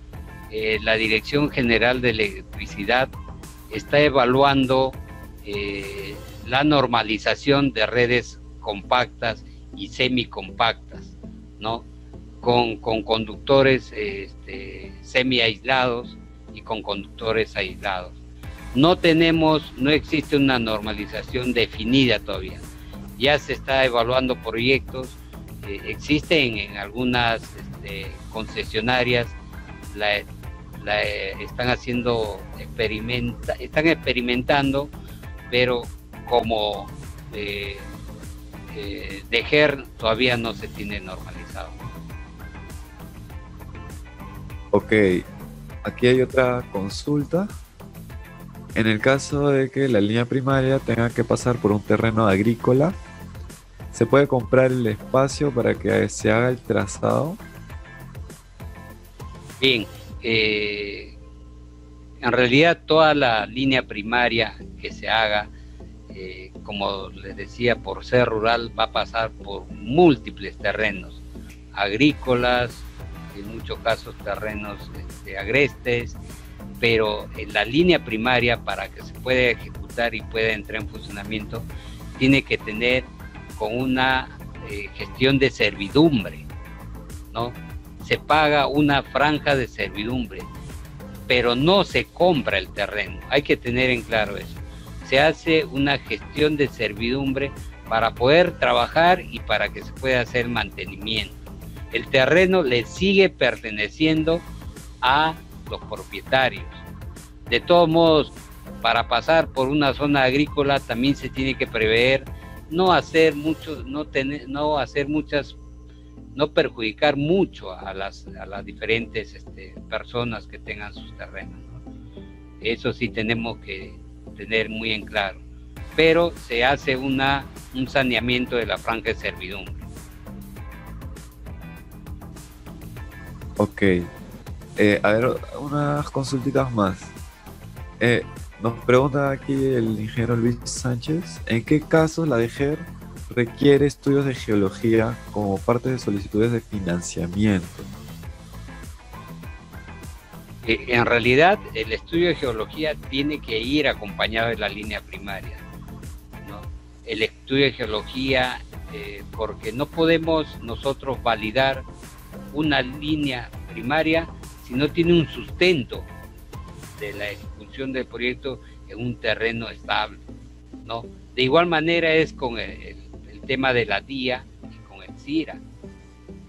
eh, la Dirección General de Electricidad está evaluando eh, la normalización de redes compactas y semicompactas, ¿no? Con, conductores este, semi aislados y con conductores aislados. No tenemos, no existe una normalización definida todavía. Ya se está evaluando proyectos, existen en algunas este, concesionarias la, están haciendo experimenta, están experimentando, pero como eh, eh, de GER todavía no se tiene normalizado. Ok, aquí hay otra consulta. En el caso de que la línea primaria tenga que pasar por un terreno agrícola, ¿se puede comprar el espacio para que se haga el trazado? Bien, eh, en realidad toda la línea primaria que se haga, eh, como les decía, por ser rural va a pasar por múltiples terrenos, agrícolas, en muchos casos terrenos este, agrestes, pero la línea primaria para que se pueda ejecutar y pueda entrar en funcionamiento, tiene que tener con una eh, gestión de servidumbre, ¿no? Se paga una franja de servidumbre, pero no se compra el terreno. Hay que tener en claro eso. Se hace una gestión de servidumbre para poder trabajar y para que se pueda hacer mantenimiento. El terreno le sigue perteneciendo a los propietarios. De todos modos, para pasar por una zona agrícola también se tiene que prever no hacer no tener, no hacer muchas no perjudicar mucho a las, a las diferentes este, personas que tengan sus terrenos. Eso sí tenemos que tener muy en claro. Pero se hace una, un saneamiento de la franja de servidumbre. Ok. Eh, a ver, unas consultitas más. Eh, nos pregunta aquí el ingeniero Luis Sánchez, ¿en qué casos la DGER requiere estudios de geología como parte de solicitudes de financiamiento. Eh, en realidad, el estudio de geología tiene que ir acompañado de la línea primaria. El estudio de geología, eh, porque no podemos nosotros validar una línea primaria si no tiene un sustento de la ejecución del proyecto en un terreno estable. ¿no? De igual manera es con el, tema de la DIA y con el CIRA.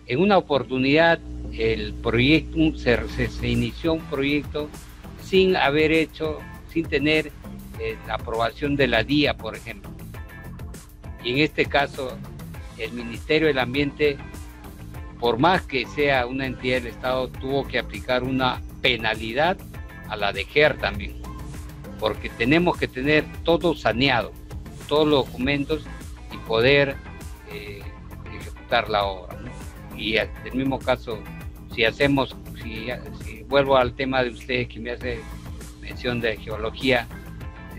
En una oportunidad, el proyecto, se, inició un proyecto sin haber hecho, sin tener eh, la aprobación de la DIA, por ejemplo. Y en este caso, el Ministerio del Ambiente, por más que sea una entidad del Estado, tuvo que aplicar una penalidad a la de GER también, porque tenemos que tener todo saneado, todos los documentos y poder eh, ejecutar la obra. Y en el mismo caso, si hacemos, si, vuelvo al tema de usted que me hace mención de geología,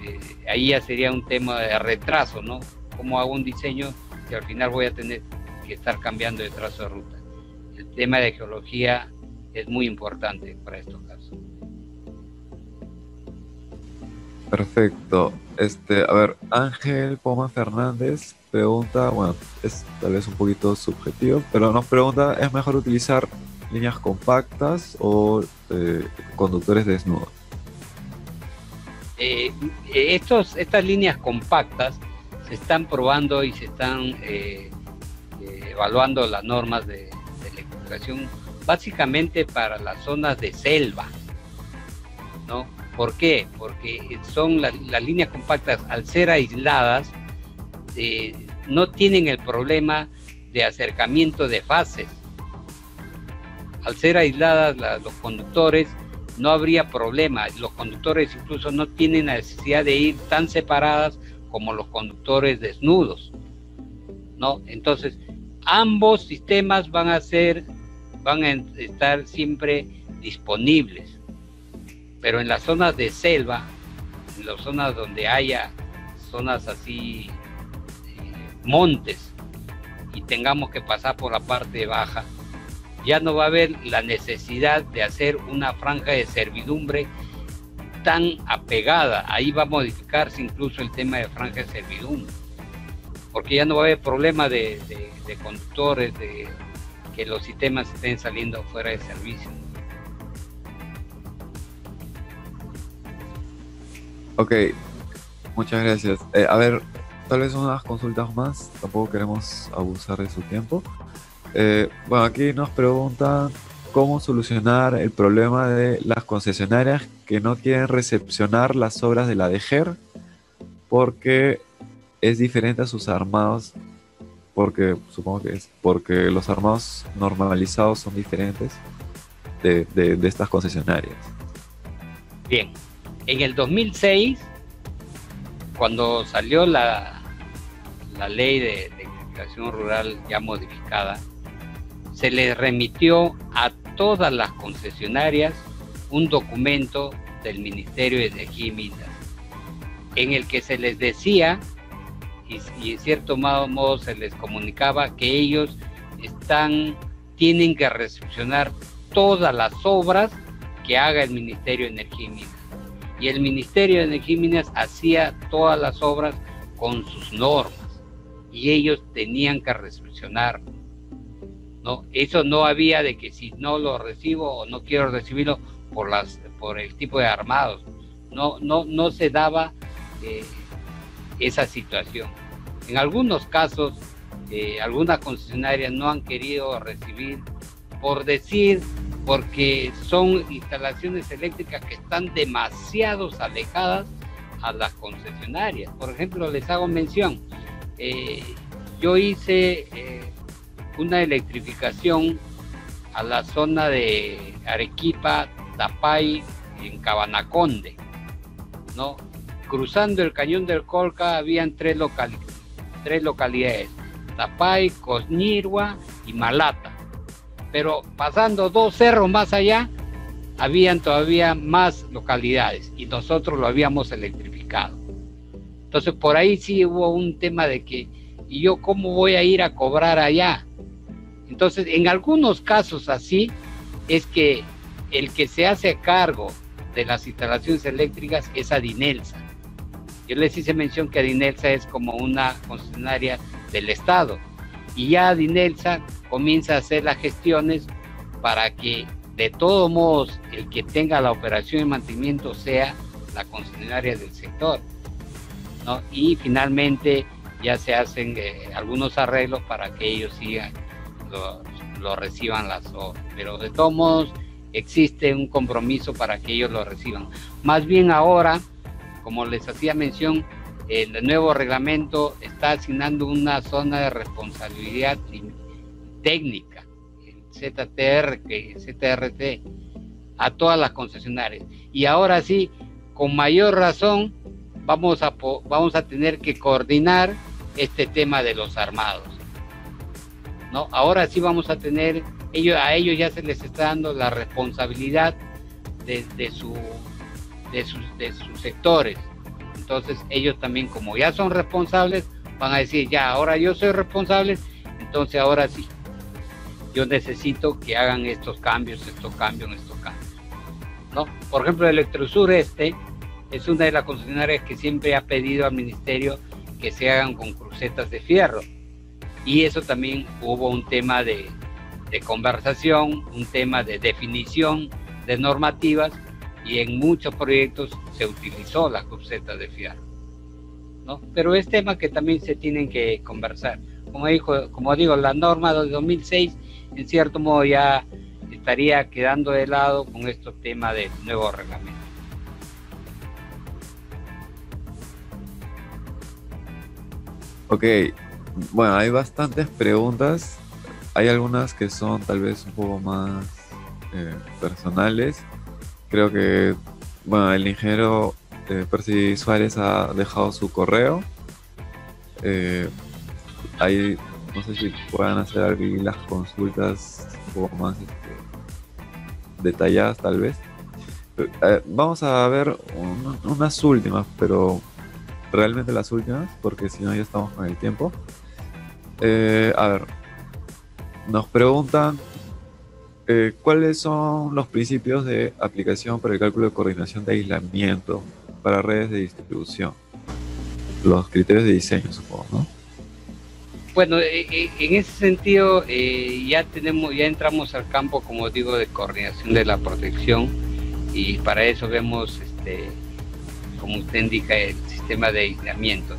eh, ahí ya sería un tema de retraso, ¿no? ¿Cómo hago un diseño que al final voy a tener que estar cambiando de trazo de ruta? El tema de geología es muy importante para estos casos. Perfecto. Este, a ver, Ángel Poma Fernández pregunta, bueno, es tal vez un poquito subjetivo, pero nos pregunta, ¿es mejor utilizar líneas compactas o eh, conductores desnudos? Eh, estos, estas líneas compactas se están probando y se están eh, evaluando las normas de, de electrificación básicamente para las zonas de selva, ¿no? ¿Por qué? Porque son las líneas compactas, al ser aisladas, eh, no tienen el problema de acercamiento de fases. Al ser aisladas los conductores, no habría problema. Los conductores incluso no tienen la necesidad de ir tan separadas como los conductores desnudos. ¿no? Entonces, ambos sistemas van a ser, van a estar siempre disponibles pero en las zonas de selva, en las zonas donde haya zonas así, montes, y tengamos que pasar por la parte baja, ya no va a haber la necesidad de hacer una franja de servidumbre tan apegada. Ahí va a modificarse incluso el tema de franja de servidumbre, porque ya no va a haber problema de, conductores, de que los sistemas estén saliendo fuera de servicio. Ok, muchas gracias. Eh, a ver, tal vez unas consultas más, tampoco queremos abusar de su tiempo. Eh, bueno, aquí nos preguntan cómo solucionar el problema de las concesionarias que no quieren recepcionar las obras de la DGER porque es diferente a sus armados, porque supongo que es porque los armados normalizados son diferentes de, estas concesionarias. Bien, en el 2006, cuando salió la, la ley de, de rural ya modificada, se le remitió a todas las concesionarias un documento del Ministerio de Energía en el que se les decía y, en cierto modo, se les comunicaba que ellos están tienen que recepcionar todas las obras que haga el Ministerio de Energía y Minas. Y el Ministerio de Energía y Minas hacía todas las obras con sus normas y ellos tenían que recepcionar ¿no? Eso no había de que si no lo recibo o no quiero recibirlo por, las, por el tipo de armados. No, no, no se daba eh, esa situación. En algunos casos, eh, algunas concesionarias no han querido recibir, por decir, porque son instalaciones eléctricas que están demasiado alejadas a las concesionarias. Por ejemplo, les hago mención, eh, yo hice una electrificación a la zona de Arequipa, Tapay, en Cabanaconde, ¿no? Cruzando el cañón del Colca habían tres, tres localidades, Tapay, Cosnirua y Malata. Pero pasando dos cerros más allá, habían todavía más localidades y nosotros lo habíamos electrificado. Entonces por ahí sí hubo un tema de que, ¿y yo cómo voy a ir a cobrar allá? Entonces, en algunos casos así es que el que se hace cargo de las instalaciones eléctricas es Adinelsa. Yo les hice mención que Adinelsa es como una concesionaria del Estado y ya Adinelsa comienza a hacer las gestiones para que de todos modos el que tenga la operación y mantenimiento sea la concesionaria del sector. Y finalmente ya se hacen eh, algunos arreglos para que ellos sigan lo, reciban las obras. Pero de todos modos existe un compromiso para que ellos lo reciban. Más bien ahora, como les hacía mención, el nuevo reglamento está asignando una zona de responsabilidad técnica, ZTR, que ZRT, a todas las concesionarias. Y ahora sí, con mayor razón, vamos a, vamos a tener que coordinar este tema de los armados. Ahora sí vamos a tener, ellos, a ellos ya se les está dando la responsabilidad de, su, de, sus, de sus sectores. Entonces ellos también, como ya son responsables, van a decir, ya, ahora yo soy responsable, entonces ahora sí, yo necesito que hagan estos cambios, estos cambios, estos cambios. ¿no? Por ejemplo, Electrosur Este es una de las concesionarias que siempre ha pedido al ministerio que se hagan con crucetas de fierro y eso también hubo un tema de, conversación, un tema de definición de normativas y en muchos proyectos se utilizó la cruceta de fierro. ¿no? Pero es tema que también se tienen que conversar. Como, dijo, como digo, la norma de 2006 en cierto modo ya estaría quedando de lado con estos temas del nuevo reglamento. Ok, bueno, hay bastantes preguntas. Hay algunas que son tal vez un poco más eh, personales. Creo que, bueno, el ingeniero eh, Percy Suárez ha dejado su correo. Eh, ahí, no sé si puedan hacer las consultas un poco más este, detalladas, tal vez. Eh, vamos a ver unas últimas, pero realmente las últimas, porque si no ya estamos con el tiempo. Eh, a ver, nos preguntan eh, ¿cuáles son los principios de aplicación para el cálculo de coordinación de aislamiento para redes de distribución? Los criterios de diseño, supongo, ¿no? Bueno, eh, eh, en ese sentido ya tenemos, ya entramos al campo, como digo, de coordinación de la protección y para eso vemos, este, como usted indica, el sistema de aislamiento.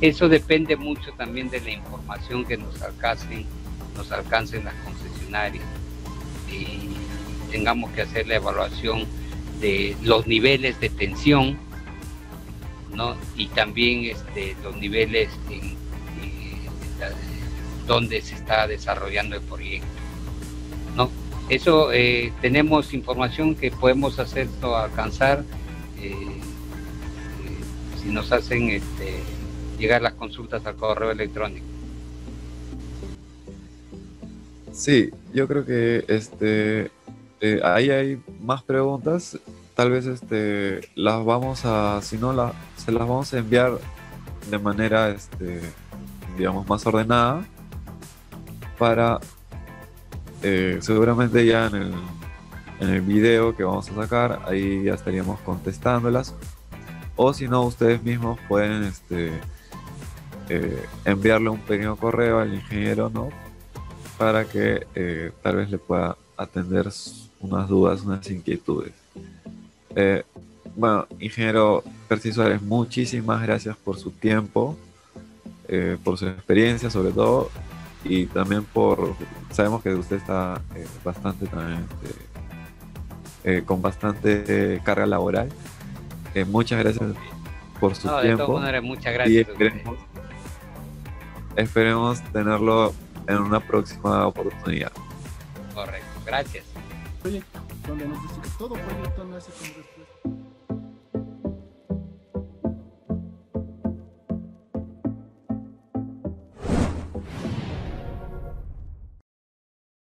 Eso depende mucho también de la información que nos alcancen, nos alcancen las concesionarias y tengamos que hacer la evaluación de los niveles de tensión ¿no? y también este, los niveles donde se está desarrollando el proyecto. ¿no? Eso eh, tenemos información que podemos hacerlo alcanzar eh, si nos hacen este, llegar las consultas al correo electrónico. Sí, yo creo que este eh, ahí hay más preguntas. Tal vez este las vamos a, si no la, se las vamos a enviar de manera este, digamos más ordenada para eh, seguramente ya en el, en el video que vamos a sacar ahí ya estaríamos contestándolas o si no ustedes mismos pueden este eh, enviarle un pequeño correo al ingeniero no para que eh, tal vez le pueda atender unas dudas, unas inquietudes. Eh, bueno, ingeniero Percy Suárez, muchísimas gracias por su tiempo, por su experiencia sobre todo, y también por, sabemos que usted está bastante también, con bastante carga laboral. Muchas gracias por su tiempo. muchas gracias. Y esperemos tenerlo en una próxima oportunidad. Correcto, gracias. Oye, donde nos dice que todo proyecto nace con respuesta.